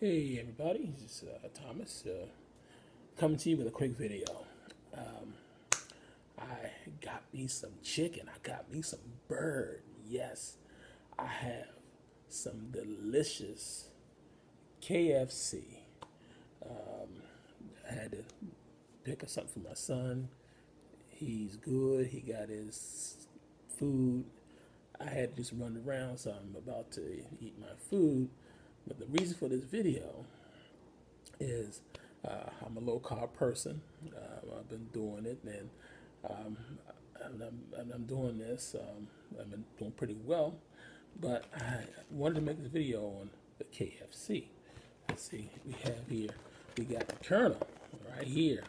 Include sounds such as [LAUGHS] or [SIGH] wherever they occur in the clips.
Hey everybody, this is uh, Thomas uh, coming to you with a quick video. Um, I got me some chicken. I got me some bird. Yes, I have some delicious KFC. Um, I had to pick up something for my son. He's good. He got his food. I had to just run around, so I'm about to eat my food. But the reason for this video is uh, I'm a low carb person. Uh, I've been doing it, and um, I'm, I'm, doing this. Um, I've been doing pretty well, but I wanted to make this video on the KFC. Let's see, we have here, we got the Colonel right here.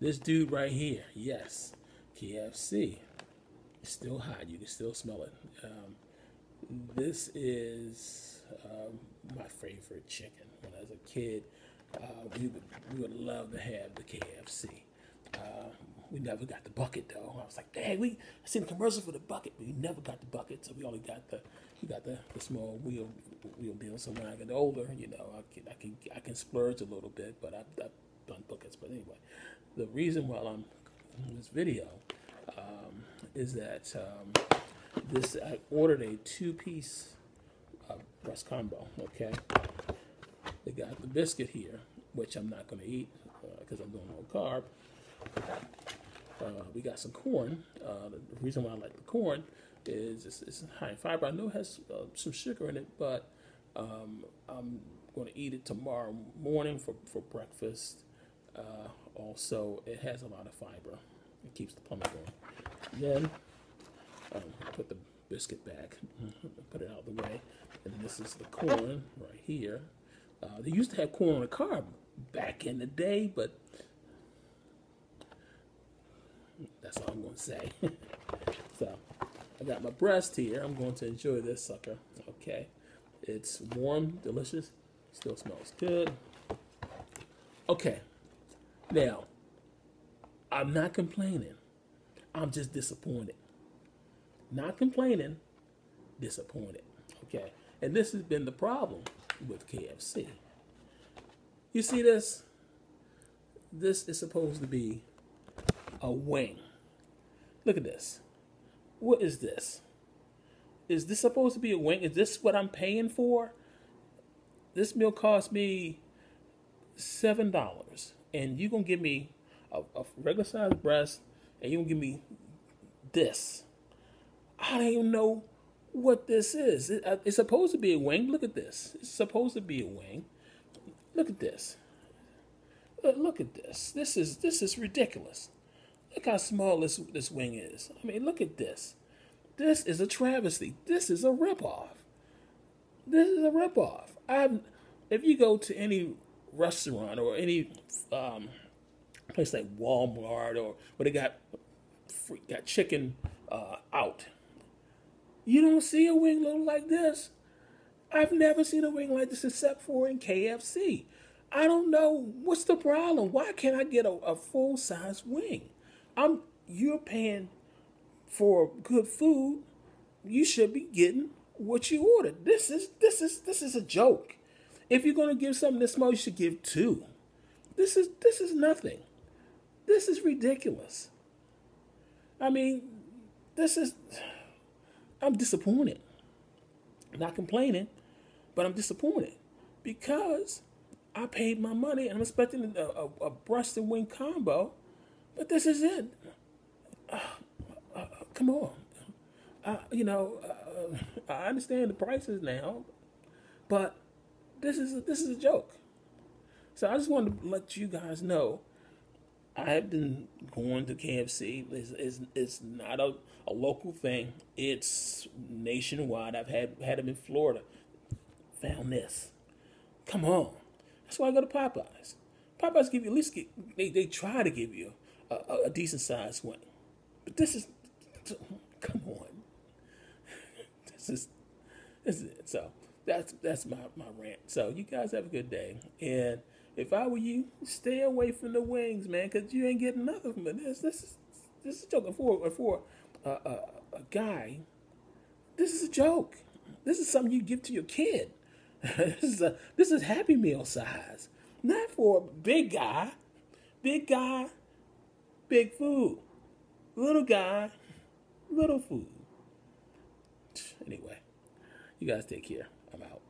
This dude right here, yes, KFC. It's still hot. You can still smell it. Um, this is um, my favorite chicken. When I was a kid, uh, we would we would love to have the KFC. Uh, we never got the bucket though. I was like, dang, we I seen a commercial for the bucket, but we never got the bucket, so we only got the we got the, the small wheel wheel deal. So when I get older, you know, I can I can I can splurge a little bit, but I've, I've done buckets. But anyway, the reason why I'm in this video um, is that um, this I ordered a two-piece uh, breast combo. Okay, they got the biscuit here, which I'm not going to eat because uh, I'm doing low carb. Uh, we got some corn. Uh, the reason why I like the corn is it's, it's high in fiber. I know it has uh, some sugar in it, but um, I'm going to eat it tomorrow morning for, for breakfast. Uh, also, it has a lot of fiber. It keeps the plumbing going. Then um, put the biscuit back, put it out of the way. And this is the corn right here. Uh, they used to have corn on the cob back in the day, but that's all I'm going to say. [LAUGHS] so I got my breast here. I'm going to enjoy this sucker. Okay. It's warm, delicious, still smells good. Okay. Now, I'm not complaining. I'm just disappointed. Not complaining, disappointed. Okay. And this has been the problem with KFC. You see this? This is supposed to be a wing. Look at this. What is this? Is this supposed to be a wing? Is this what I'm paying for? This meal cost me seven dollars, and you're gonna give me a, a regular sized breast, and you're gonna give me this. I don't even know what this is. It, uh, it's supposed to be a wing. Look at this. It's supposed to be a wing. Look at this. Look, look at this. This is this is ridiculous. Look how small this this wing is. I mean, look at this. This is a travesty. This is a ripoff. This is a ripoff. I, if you go to any restaurant or any um, place like Walmart or where they got got chicken uh, out, you don't see a wing look like this. I've never seen a wing like this except for in KFC. I don't know what's the problem. Why can't I get a, a full size wing? I'm you're paying for good food. You should be getting what you ordered. This is this is this is a joke. If you're gonna give something this small, you should give two. This is this is nothing. This is ridiculous. I mean, this is I'm disappointed. not complaining, but I'm disappointed because I paid my money and I'm expecting a, a, a breast and wing combo, but this is it. Uh, uh, uh come on. Uh, you know, uh, I understand the prices now, but this is a, this is a joke. So I just wanted to let you guys know I've been going to KFC. It's, it's, it's not a, a local thing. It's nationwide. I've had had them in Florida. Found this. Come on. That's why I go to Popeyes. Popeyes give you at least get, they they try to give you a, a, a decent sized wing, but this is [LAUGHS] come on. [LAUGHS] this is this is it. So that's that's my my rant. So you guys have a good day and. If I were you, stay away from the wings, man, because you ain't getting nothing from. This, this is this is a joke. For for a, a, a guy, this is a joke. This is something you give to your kid. [LAUGHS] this is a, this is Happy Meal size, not for a big guy. Big guy, big food. Little guy, little food. Anyway, you guys take care. I'm out.